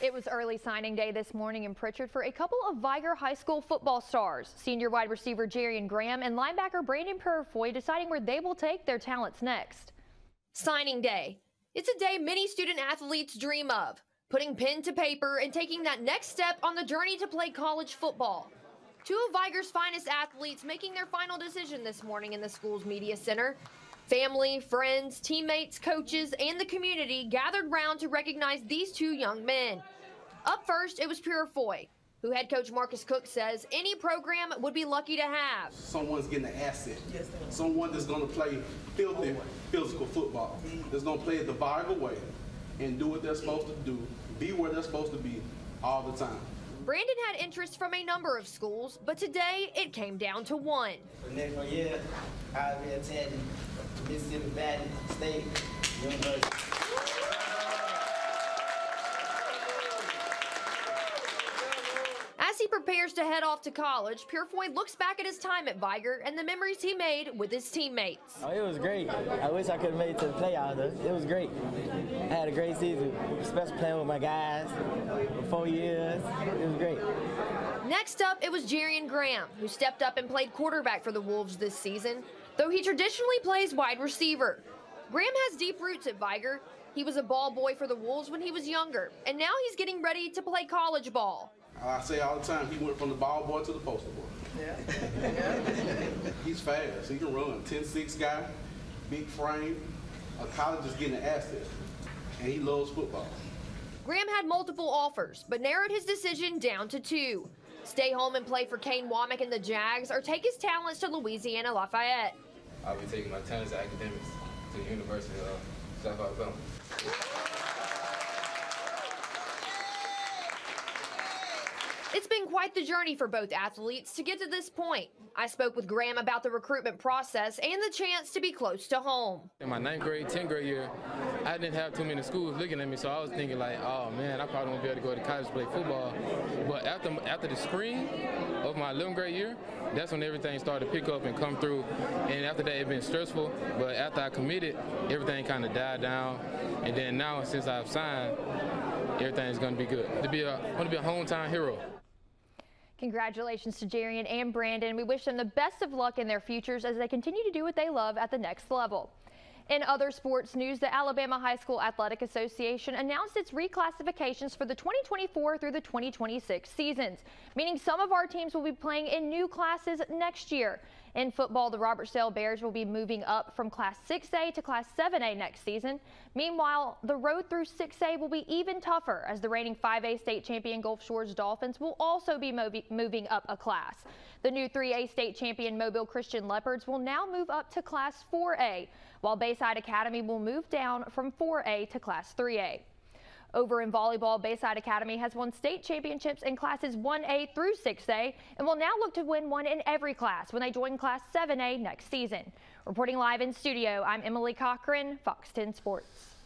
It was early signing day this morning in Prichard for a couple of Vigor High School football stars. Senior wide receiver Jarian Graham and linebacker Brandon Purifoy deciding where they will take their talents next. Signing day. It's a day many student athletes dream of. Putting pen to paper and taking that next step on the journey to play college football. Two of Vigor's finest athletes making their final decision this morning in the school's media center. Family, friends, teammates, coaches, and the community gathered round to recognize these two young men. Up first, it was Purifoy, who head coach Marcus Cook says any program would be lucky to have. Someone's getting an asset. Someone that's going to play filthy physical football. That's going to play it the Vigor way and do what they're supposed to do, be where they're supposed to be all the time. Brandon had interest from a number of schools, but today it came down to one. Next one, I'll be attending Mississippi Valley State University. As he prepares to head off to college, Purifoy looks back at his time at Vigor and the memories he made with his teammates. Oh, it was great. I wish I could have made it to the playoffs. It was great. I had a great season, especially playing with my guys for four years. It was great. Next up, it was Jarian Graham, who stepped up and played quarterback for the Wolves this season, though he traditionally plays wide receiver. Graham has deep roots at Vigor. He was a ball boy for the Wolves when he was younger, and now he's getting ready to play college ball. I say all the time, he went from the ball boy to the poster boy. Yeah. He's fast. He can run. 10-6 guy, big frame. A college is getting an asset, and he loves football. Graham had multiple offers, but narrowed his decision down to two. Stay home and play for Kane Wommack and the Jags, or take his talents to Louisiana Lafayette. I'll be taking my talents to academics to the University of South Alabama. It's been quite the journey for both athletes to get to this point. I spoke with Graham about the recruitment process and the chance to be close to home. In my ninth grade, 10th grade year, I didn't have too many schools looking at me, so I was thinking like, oh man, I probably won't be able to go to college to play football. But after after the spring of my 11th grade year, that's when everything started to pick up and come through. And after that, it's been stressful. But after I committed, everything kind of died down. And then now, since I've signed, everything's going to be good. To be a, I want to be a hometown hero. Congratulations to Jarian and Brandon. We wish them the best of luck in their futures as they continue to do what they love at the next level. In other sports news, the Alabama High School Athletic Association announced its reclassifications for the 2024 through the 2026 seasons, meaning some of our teams will be playing in new classes next year. In football, the Robertsdale Bears will be moving up from Class 6A to Class 7A next season. Meanwhile, the road through 6A will be even tougher as the reigning 5A state champion Gulf Shores Dolphins will also be moving up a class. The new 3A state champion Mobile Christian Leopards will now move up to Class 4A, while Bayside Academy will move down from 4A to Class 3A. Over in volleyball, Bayside Academy has won state championships in classes 1A through 6A and will now look to win one in every class when they join Class 7A next season. Reporting live in studio, I'm Emily Cochran, Fox 10 Sports.